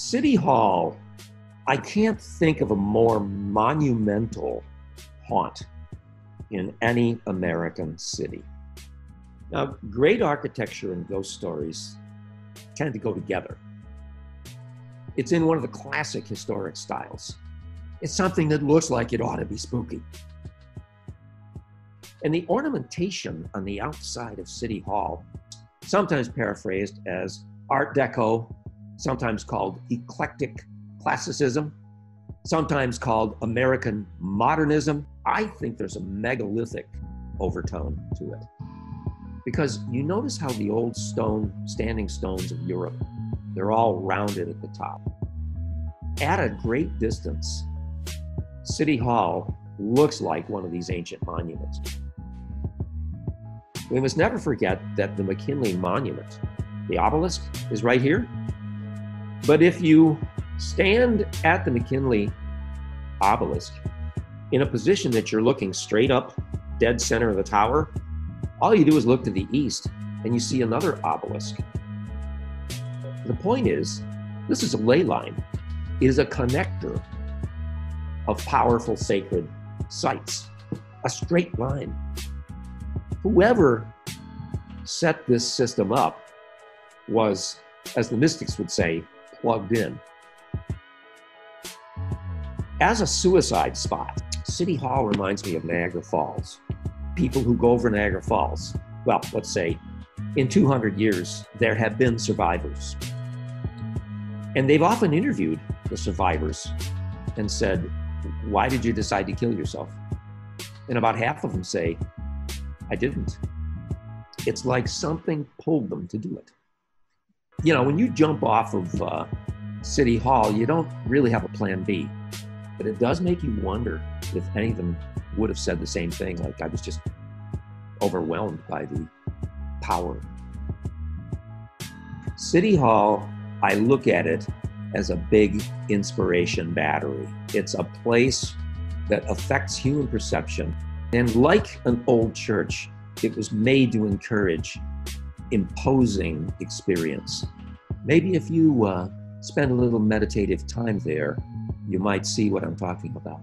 City Hall, I can't think of a more monumental haunt in any American city. Now, great architecture and ghost stories tend to go together. It's in one of the classic historic styles. It's something that looks like it ought to be spooky. And the ornamentation on the outside of City Hall, sometimes paraphrased as Art Deco sometimes called eclectic classicism, sometimes called American modernism. I think there's a megalithic overtone to it. Because you notice how the old stone, standing stones of Europe, they're all rounded at the top. At a great distance, City Hall looks like one of these ancient monuments. We must never forget that the McKinley Monument, the obelisk, is right here but if you stand at the McKinley obelisk in a position that you're looking straight up, dead center of the tower, all you do is look to the east and you see another obelisk. The point is, this is a ley line, it is a connector of powerful sacred sites, a straight line. Whoever set this system up was, as the mystics would say, plugged in. As a suicide spot, City Hall reminds me of Niagara Falls. People who go over Niagara Falls, well, let's say in 200 years, there have been survivors. And they've often interviewed the survivors and said, Why did you decide to kill yourself? And about half of them say, I didn't. It's like something pulled them to do it you know, when you jump off of uh, City Hall, you don't really have a plan B. But it does make you wonder if any of them would have said the same thing. Like, I was just overwhelmed by the power. City Hall, I look at it as a big inspiration battery. It's a place that affects human perception. And like an old church, it was made to encourage imposing experience. Maybe if you uh, spend a little meditative time there, you might see what I'm talking about.